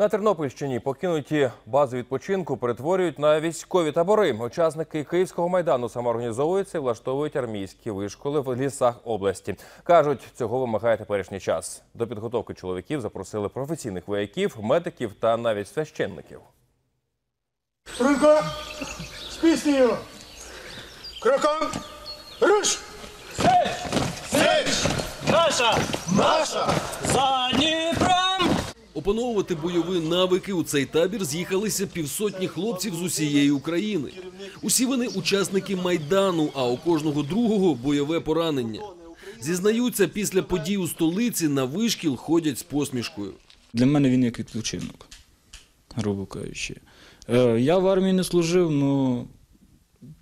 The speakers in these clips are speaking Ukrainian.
На Тернопільщині покинуті бази відпочинку перетворюють на військові табори. Учасники Київського майдану самоорганізовуються і влаштовують армійські вишколи в лісах області. кажуть, цього вимагає теперішній час. До підготовки чоловіків запросили професійних вояків, медиків та навіть священників. Струнко, з піснею. Кроком, руш! Наша! Наша! Опановувати бойові навики у цей табір з'їхалися півсотні хлопців з усієї України. Усі вони учасники майдану, а у кожного другого бойове поранення. Зізнаються, після подій у столиці на вишкіл ходять з посмішкою. Для мене він як відпочинок, грубо кажучи. Е, Я в армії не служив, але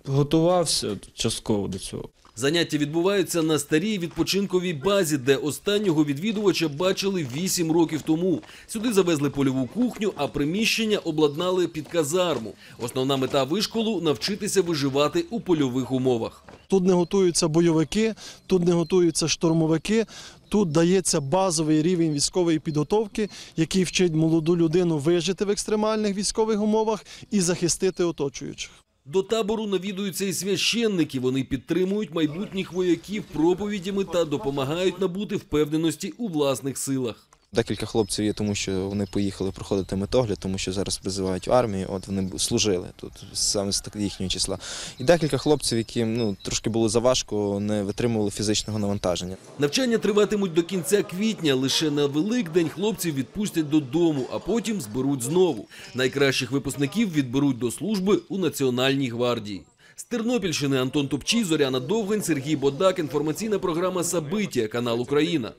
готувався частково до цього. Заняття відбуваються на старій відпочинковій базі, де останнього відвідувача бачили 8 років тому. Сюди завезли польову кухню, а приміщення обладнали під казарму. Основна мета вишколу навчитися виживати у польових умовах. Тут не готуються бойовики, тут не готуються штурмовики. Тут дається базовий рівень військової підготовки, який вчить молоду людину вижити в екстремальних військових умовах і захистити оточуючих. До табору навідуються і священники. Вони підтримують майбутніх вояків проповідями та допомагають набути впевненості у власних силах. Декілька хлопців є, тому що вони поїхали проходити медогляд, тому що зараз призивають в армію. От вони служили тут саме з їхнього числа. І декілька хлопців, які ну трошки було заважко, не витримували фізичного навантаження. Навчання триватимуть до кінця квітня. Лише на Великдень хлопців відпустять додому, а потім зберуть знову. Найкращих випускників відберуть до служби у Національній гвардії. З Тернопільщини Антон Топчій, Зоряна Довгань, Сергій Бодак. Інформаційна програма Сабиття, канал Україна.